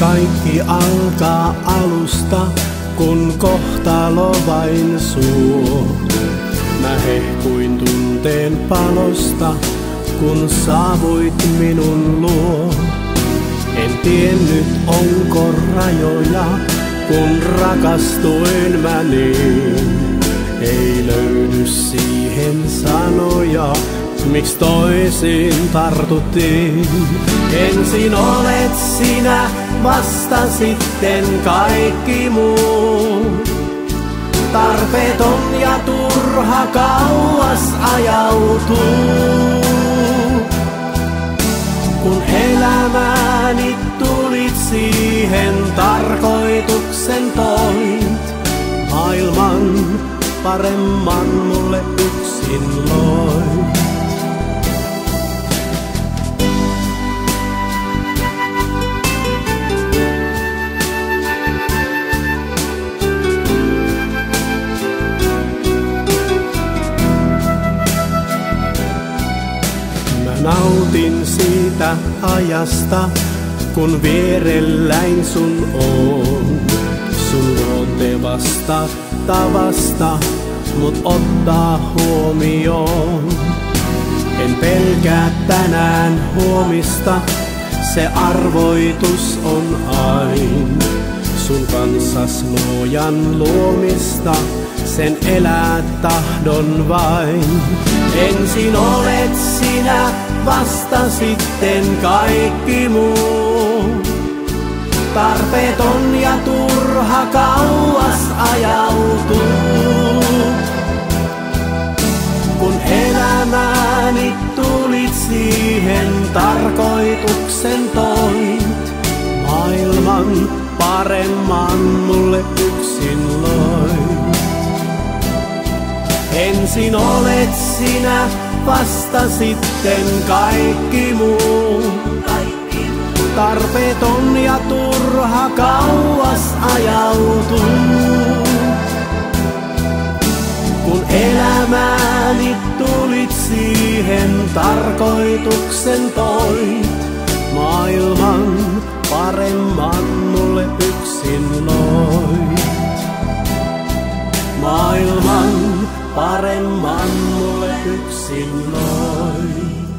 kaikki alkaa alusta, kun kohtalo vain suo. Mä hehkuin tunteen palosta, kun saavuit minun luo. En tiennyt onko rajoja, kun rakastuin mä niin. Ei löydy siihen sanoja, Miks toisin tartuttiin? Ensin olet sinä, vasta sitten kaikki muu. Tarpeeton ja turha kauas ajautuu. Kun elämääni tulit siihen tarkoituksen toit, maailman paremman mulle yksin loit. Nautin siitä ajasta, kun vierelläin sun on. Sun luontevasta tavasta mut ottaa huomioon. En pelkää tänään huomista, se arvoitus on ain. Sun kanssas luojan luomista, sen elää tahdon vain. Ensin olet sinä, vasta sitten kaikki muu. Tarpeeton ja turha kauas ajautuu. Kun elämääni tulit siihen tarkoituksen toit, maailman paremman mulle yksin loit. Ensin olet sinä, vasta sitten kaikki muu. Tarpeeton ja turha kauas ajautuu. Kun elämääni tulit siihen tarkoituksen toit, maailman paremman hän mulle yksin noin.